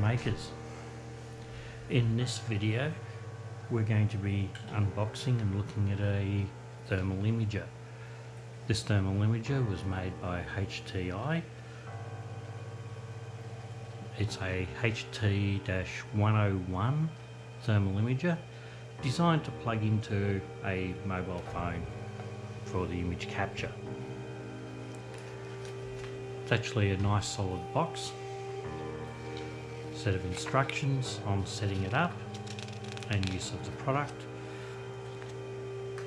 drinkers. In this video we're going to be unboxing and looking at a thermal imager. This thermal imager was made by HTI. It's a HT-101 thermal imager designed to plug into a mobile phone for the image capture. It's actually a nice solid box. Set of instructions on setting it up and use of the product.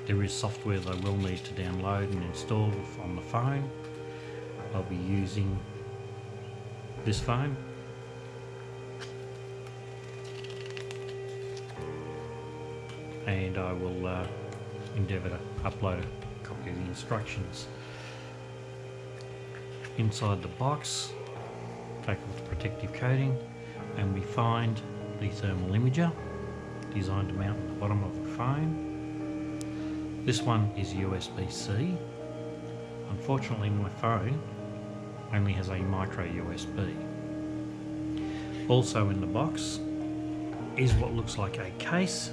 There is software that I will need to download and install on the phone. I'll be using this phone. And I will uh, endeavour to upload a copy of the instructions inside the box, take off the protective coating, and we find the thermal imager designed to mount on the bottom of the phone. This one is USB-C. Unfortunately my phone only has a micro USB. Also in the box is what looks like a case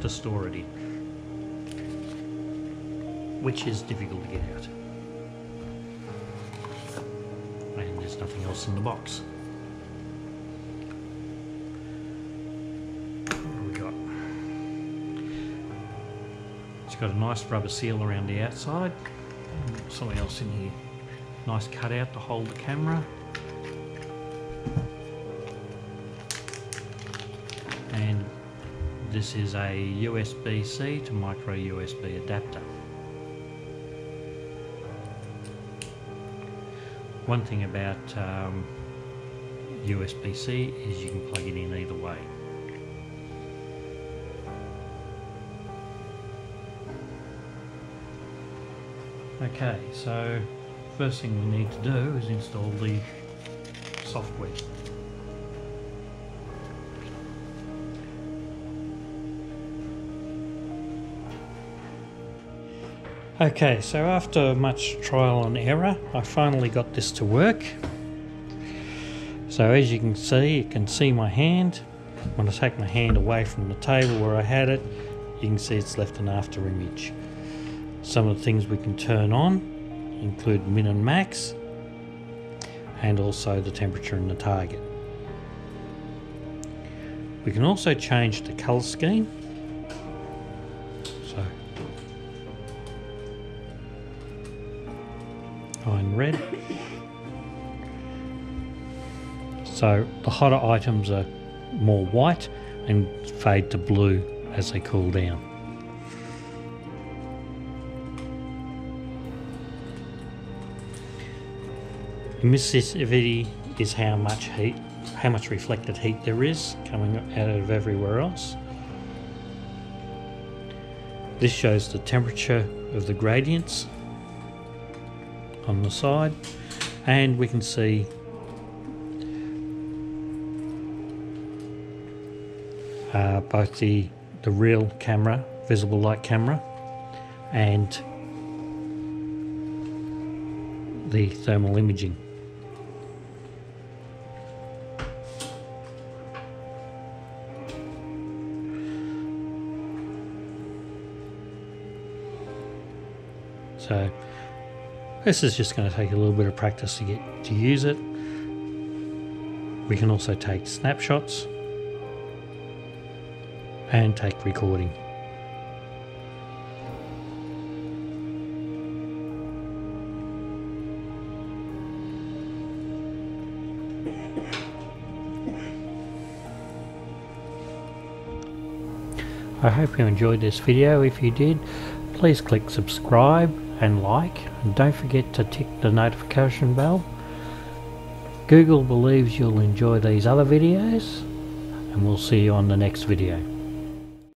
to store it in which is difficult to get out. And there's nothing else in the box. What we got? It's got a nice rubber seal around the outside. Something else in here. Nice cutout to hold the camera. And this is a USB-C to micro USB adapter. One thing about um, USB-C is you can plug it in either way. Okay, so first thing we need to do is install the software. Okay, so after much trial and error, I finally got this to work. So as you can see, you can see my hand. When I take my hand away from the table where I had it, you can see it's left an after image. Some of the things we can turn on include min and max, and also the temperature and the target. We can also change the colour scheme fine red. So the hotter items are more white and fade to blue as they cool down. Emissivity is how much heat, how much reflected heat there is coming out of everywhere else. This shows the temperature of the gradients on the side and we can see uh, both the the real camera visible light camera and the thermal imaging. So this is just going to take a little bit of practice to get to use it. We can also take snapshots and take recording. I hope you enjoyed this video. If you did, please click subscribe and like. And don't forget to tick the notification bell. Google believes you'll enjoy these other videos and we'll see you on the next video